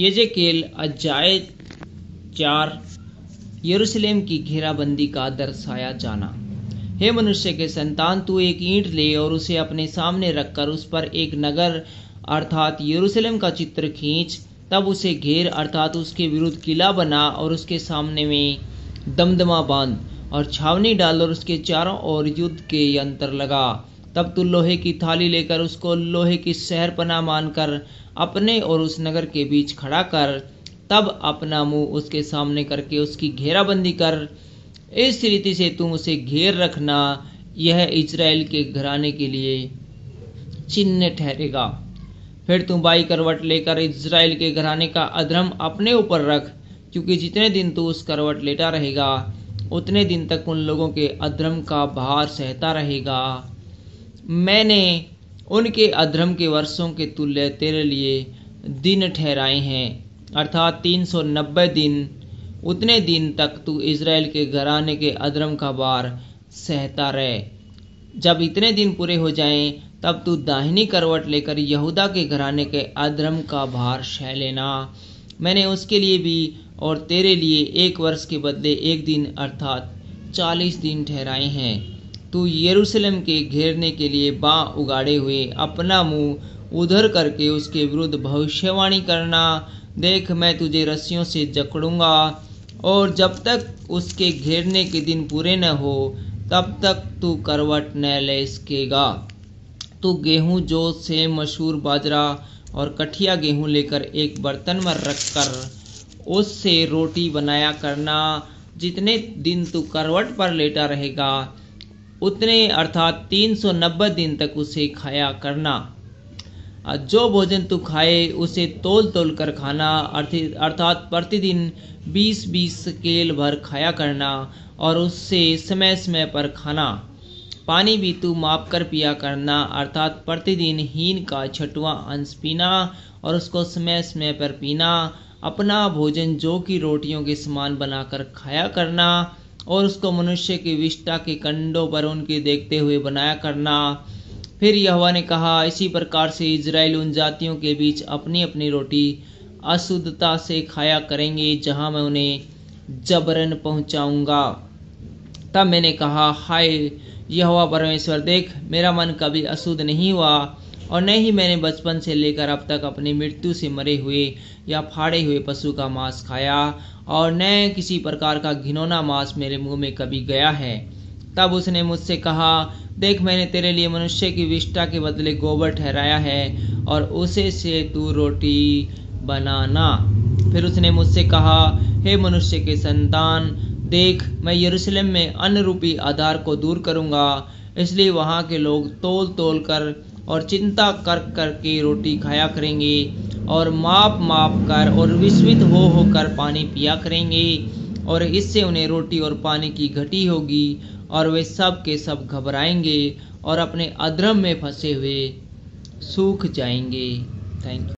यजेकेल अध्याय चार, यरूशलेम की घेराबंदी का दर्शाया जाना। हे मनुष्य के संतान, तू एक ईंट ले और उसे अपने सामने रखकर उस पर एक नगर अर्थात यरूशलेम का चित्र खींच। तब उसे घेर अर्थात उसके विरुद्ध किला बना और उसके सामने में दमदमा बाँध और छावनी डाल और उसके चारों ओर युद्ध के यंत्र लगा। तब तू लोहे की थाली लेकर उसको लोहे की शहर पना मानकर अपने और उस नगर के बीच खड़ा कर, तब अपना मुँह उसके सामने करके उसकी घेराबंदी कर। इस रीति से तुम उसे घेर रखना, यह इज़राइल के घराने के लिए चिन्ह ठहरेगा। फिर तुम बाई करवट लेकर इज़राइल के घराने का अधर्म अपने ऊपर रख, क्योंकि जितने दिन तू उस करवट लेटा रहेगा, उतने दिन तक उन लोगों के अधर्म का भार सहता रहेगा। मैंने उनके अधर्म के वर्षों के तुल्य तेरे लिए दिन ठहराए हैं। अर्थात 390 दिन, उतने दिन तक तू इसराइल के घराने के अधर्म का भार सहता रहे। जब इतने दिन पूरे हो जाएँ, तब तू दाहिनी करवट लेकर यहूदा के घराने के अधर्म का भार सह लेना। मैंने उसके लिए भी और तेरे लिए एक वर्ष के बदले एक दिन, अर्थात चालीस दिन ठहराए हैं। तू यरूशलेम के घेरने के लिए बाँ उगाड़े हुए अपना मुँह उधर करके उसके विरुद्ध भविष्यवाणी करना। देख, मैं तुझे रस्सियों से जकड़ूँगा, और जब तक उसके घेरने के दिन पूरे न हो, तब तक तू करवट न ले सकेगा। तू गेहूँ, जो से मशहूर बाजरा और कठिया गेहूँ लेकर एक बर्तन में रख कर उससे रोटी बनाया करना। जितने दिन तू करवट पर लेटा रहेगा उतने अर्थात 390 दिन तक उसे खाया करना। जो भोजन तू खाए, उसे तोल तोल कर खाना अर्थात प्रतिदिन 20-20 स्केल भर खाया करना और उससे समय समय पर खाना। पानी भी तू माप कर पिया करना, अर्थात प्रतिदिन हीन का छठवां अंश पीना और उसको समय समय पर पीना। अपना भोजन जो की रोटियों के समान बनाकर खाया करना और उसको मनुष्य की विष्टा के कंडों पर उनके देखते हुए बनाया करना। फिर यहवा ने कहा, इसी प्रकार से इज़राइल उन जातियों के बीच अपनी अपनी रोटी अशुद्धता से खाया करेंगे, जहाँ मैं उन्हें जबरन पहुंचाऊँगा। तब मैंने कहा, हाय यहोवा परमेश्वर, देख, मेरा मन कभी अशुद्ध नहीं हुआ। और न ही मैंने बचपन से लेकर अब तक अपनी मृत्यु से मरे हुए या फाड़े हुए पशु का मांस खाया और न किसी प्रकार का घिनौना मांस मेरे मुँह में कभी गया है। तब उसने मुझसे कहा, देख, मैंने तेरे लिए मनुष्य की विष्टा के बदले गोबर ठहराया है और उसे से तू रोटी बनाना। फिर उसने मुझसे कहा, हे मनुष्य के संतान, देख, मैं यरूशलेम में अन्न रूपी आधार को दूर करूँगा, इसलिए वहाँ के लोग तोल तोल कर और चिंता कर कर के रोटी खाया करेंगे और माप माप कर और विस्मित हो होकर पानी पिया करेंगे और इससे उन्हें रोटी और पानी की घटी होगी और वे सब के सब घबराएँगे और अपने अधर्म में फंसे हुए सूख जाएँगे। Thank you